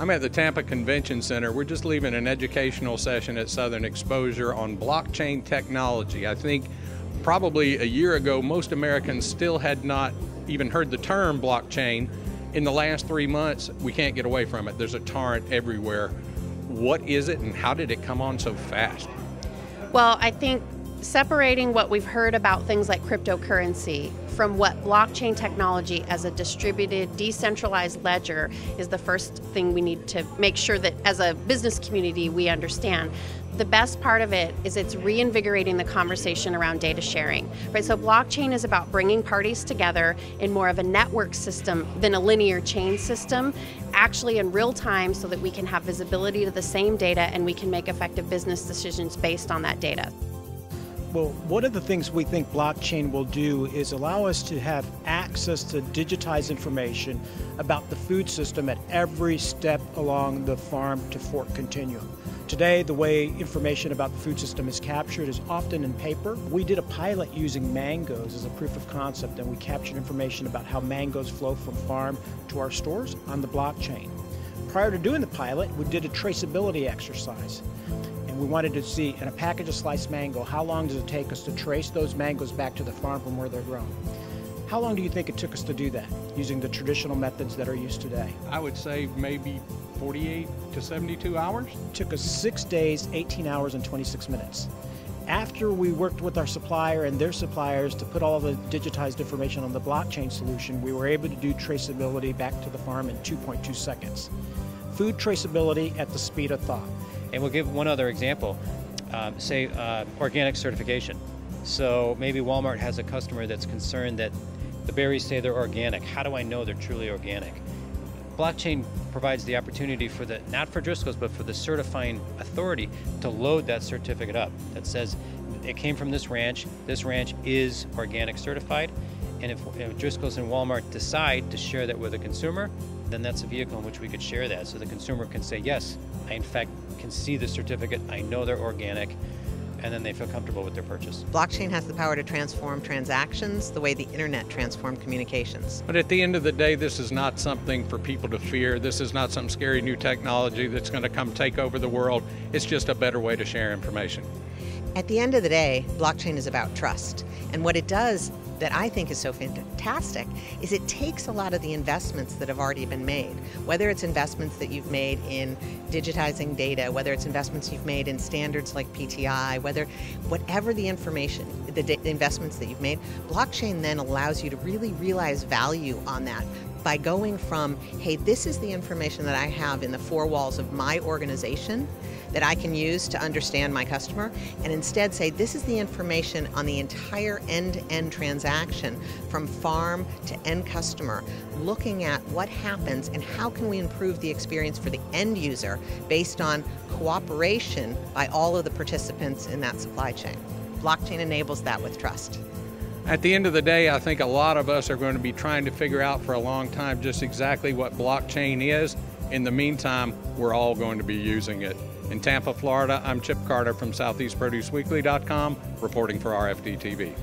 I'm at the Tampa Convention Center. We're just leaving an educational session at Southern Exposure on blockchain technology. I think probably a year ago, most Americans still had not even heard the term blockchain. In the last three months, we can't get away from it. There's a torrent everywhere. What is it and how did it come on so fast? Well, I think separating what we've heard about things like cryptocurrency from what blockchain technology as a distributed, decentralized ledger is the first thing we need to make sure that as a business community we understand. The best part of it is it's reinvigorating the conversation around data sharing. Right? So blockchain is about bringing parties together in more of a network system than a linear chain system, actually in real time so that we can have visibility to the same data and we can make effective business decisions based on that data. Well, one of the things we think blockchain will do is allow us to have access to digitized information about the food system at every step along the farm to fork continuum. Today, the way information about the food system is captured is often in paper. We did a pilot using mangoes as a proof of concept, and we captured information about how mangoes flow from farm to our stores on the blockchain. Prior to doing the pilot, we did a traceability exercise we wanted to see in a package of sliced mango, how long does it take us to trace those mangoes back to the farm from where they're grown? How long do you think it took us to do that using the traditional methods that are used today? I would say maybe 48 to 72 hours. It took us six days, 18 hours, and 26 minutes. After we worked with our supplier and their suppliers to put all the digitized information on the blockchain solution, we were able to do traceability back to the farm in 2.2 seconds. Food traceability at the speed of thought. And we'll give one other example. Um, say uh, organic certification. So maybe Walmart has a customer that's concerned that the berries say they're organic. How do I know they're truly organic? Blockchain provides the opportunity for the, not for Driscoll's, but for the certifying authority to load that certificate up that says it came from this ranch, this ranch is organic certified. And if, if Driscoll's and Walmart decide to share that with a consumer, then that's a vehicle in which we could share that. So the consumer can say, yes, I in fact can see the certificate, I know they're organic, and then they feel comfortable with their purchase. Blockchain has the power to transform transactions the way the internet transformed communications. But at the end of the day, this is not something for people to fear. This is not some scary new technology that's going to come take over the world. It's just a better way to share information. At the end of the day, blockchain is about trust. And what it does that I think is so fantastic is it takes a lot of the investments that have already been made, whether it's investments that you've made in digitizing data, whether it's investments you've made in standards like PTI, whether whatever the information, the, the investments that you've made, blockchain then allows you to really realize value on that by going from, hey, this is the information that I have in the four walls of my organization that I can use to understand my customer, and instead say, this is the information on the entire end to end transaction from farm to end customer, looking at what happens and how can we improve the experience for the end user based on cooperation by all of the participants in that supply chain. Blockchain enables that with trust. At the end of the day, I think a lot of us are going to be trying to figure out for a long time just exactly what blockchain is. In the meantime, we're all going to be using it. In Tampa, Florida, I'm Chip Carter from SoutheastProduceWeekly.com, reporting for RFD TV.